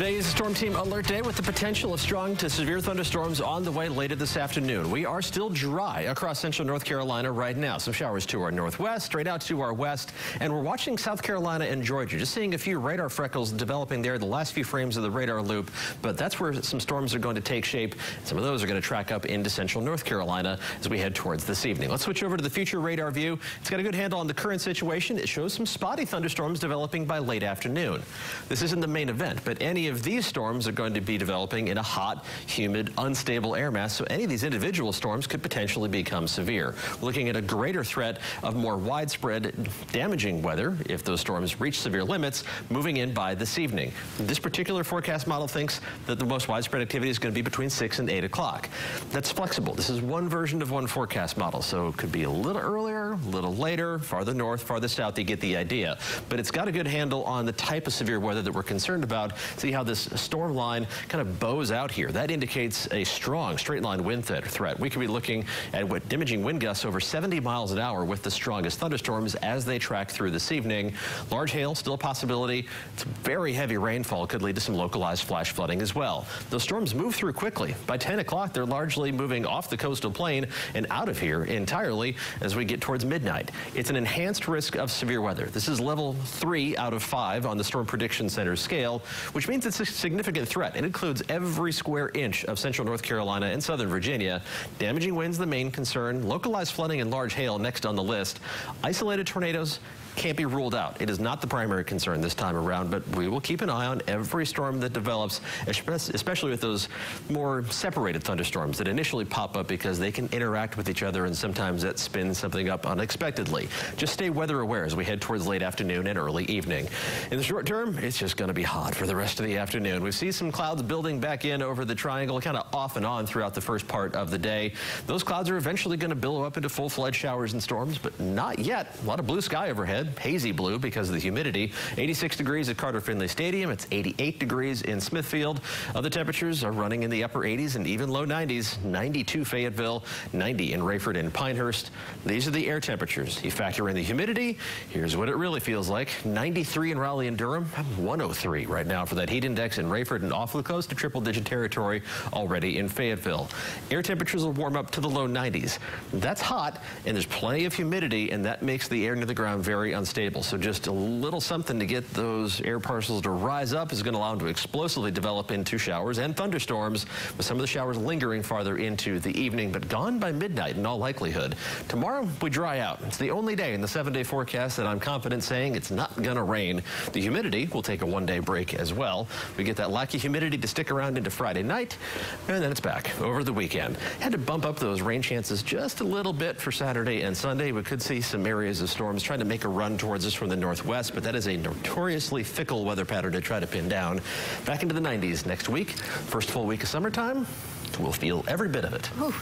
Today is a Storm Team Alert Day with the potential of strong to severe thunderstorms on the way later this afternoon. We are still dry across central North Carolina right now. Some showers to our northwest, straight out to our west, and we're watching South Carolina and Georgia. Just seeing a few radar freckles developing there, the last few frames of the radar loop, but that's where some storms are going to take shape. Some of those are going to track up into central North Carolina as we head towards this evening. Let's switch over to the future radar view. It's got a good handle on the current situation. It shows some spotty thunderstorms developing by late afternoon. This isn't the main event, but any of these storms are going to be developing in a hot, humid, unstable air mass, so any of these individual storms could potentially become severe. Looking at a greater threat of more widespread damaging weather if those storms reach severe limits moving in by this evening. This particular forecast model thinks that the most widespread activity is going to be between 6 and 8 o'clock. That's flexible. This is one version of one forecast model, so it could be a little earlier, a little later, farther north, farther south, you get the idea. But it's got a good handle on the type of severe weather that we're concerned about. See how this storm line kind of bows out here. That indicates a strong straight line wind threat. We could be looking at what damaging wind gusts over 70 miles an hour with the strongest thunderstorms as they track through this evening. Large hail still a possibility. It's very heavy rainfall could lead to some localized flash flooding as well. Those storms move through quickly. By 10 o'clock, they're largely moving off the coastal plain and out of here entirely as we get towards midnight. It's an enhanced risk of severe weather. This is level three out of five on the Storm Prediction Center scale, which means it's a significant threat. It includes every square inch of central North Carolina and southern Virginia. Damaging winds the main concern. Localized flooding and large hail next on the list. Isolated tornadoes can't be ruled out. It is not the primary concern this time around, but we will keep an eye on every storm that develops, especially with those more separated thunderstorms that initially pop up because they can interact with each other and sometimes that spins something up unexpectedly. Just stay weather aware as we head towards late afternoon and early evening. In the short term, it's just going to be hot for the rest of the afternoon. We see some clouds building back in over the triangle, kind of off and on throughout the first part of the day. Those clouds are eventually going to billow up into full-fledged showers and storms, but not yet. A lot of blue sky overhead hazy blue because of the humidity. 86 degrees at Carter Finley Stadium. It's 88 degrees in Smithfield. Other temperatures are running in the upper 80s and even low 90s. 92 Fayetteville, 90 in Raeford and Pinehurst. These are the air temperatures. You factor in the humidity. Here's what it really feels like. 93 in Raleigh and Durham. 103 right now for that heat index in Raeford and off the coast to triple digit territory already in Fayetteville. Air temperatures will warm up to the low 90s. That's hot and there's plenty of humidity and that makes the air near the ground very unstable. So just a little something to get those air parcels to rise up is going to allow them to explosively develop into showers and thunderstorms, with some of the showers lingering farther into the evening, but gone by midnight in all likelihood. Tomorrow, we dry out. It's the only day in the seven-day forecast that I'm confident saying it's not going to rain. The humidity will take a one-day break as well. We get that lack of humidity to stick around into Friday night, and then it's back over the weekend. Had to bump up those rain chances just a little bit for Saturday and Sunday. We could see some areas of storms trying to make a run towards us from the northwest, but that is a notoriously fickle weather pattern to try to pin down. Back into the 90s next week. First full week of summertime, we'll feel every bit of it. Ooh.